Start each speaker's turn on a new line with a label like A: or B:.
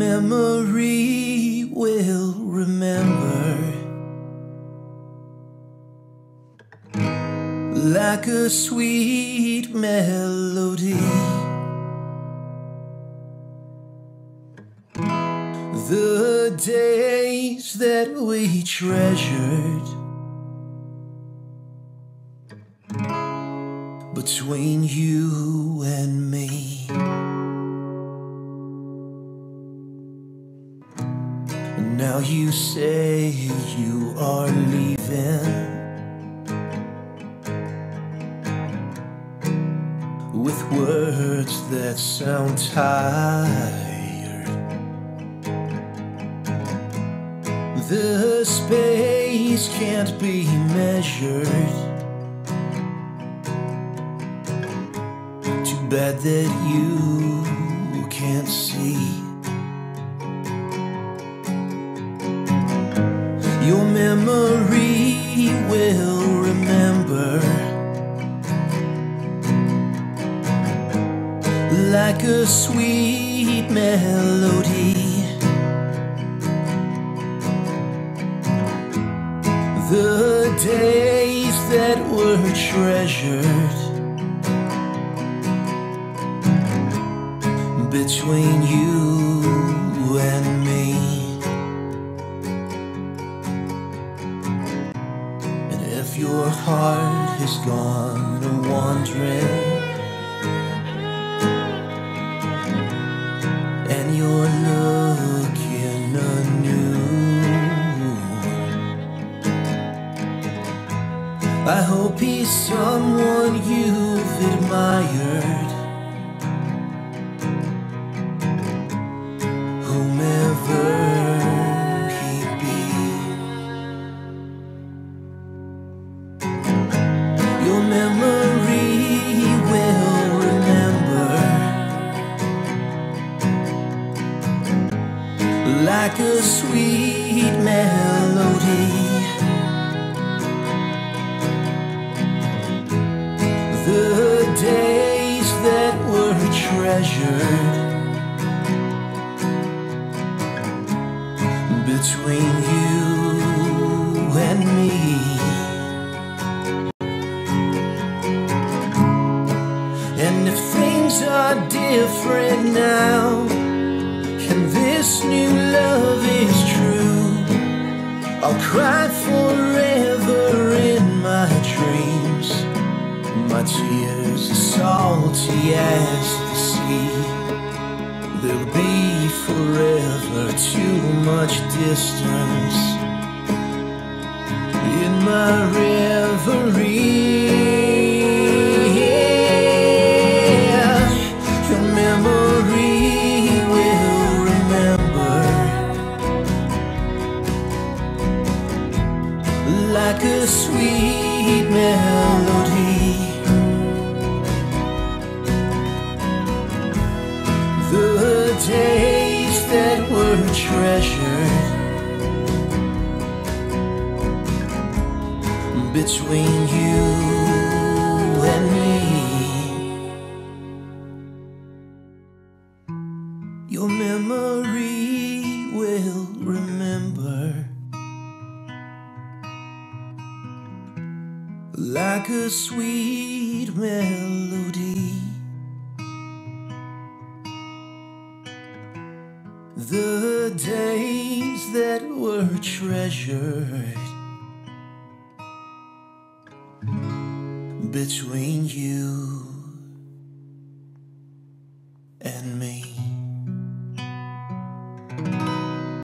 A: memory will remember like a sweet melody. The days that we treasured between you and me. Now you say you are leaving with words that sound tired. The space can't be measured. Too bad that you can't see. Your memory will remember like a sweet melody. The days that were treasured between you and me. If your heart has gone a wandering and you're looking anew, I hope he's someone you've admired. Whomever like a sweet melody. The days that were treasured between you and me. And if things are different now, and this new love is true, I'll cry forever in my dreams. My tears are salty as the sea. There'll be forever too much distance like a sweet melody. The days that were treasured between you and me. Your memory will remember like a sweet melody. The days that were treasured between you and me.